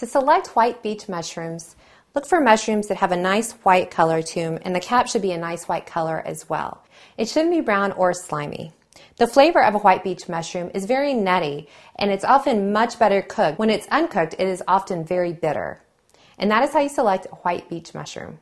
To select white beech mushrooms, look for mushrooms that have a nice white color to them, and the cap should be a nice white color as well. It shouldn't be brown or slimy. The flavor of a white beech mushroom is very nutty, and it's often much better cooked. When it's uncooked, it is often very bitter. And that is how you select a white beech mushroom.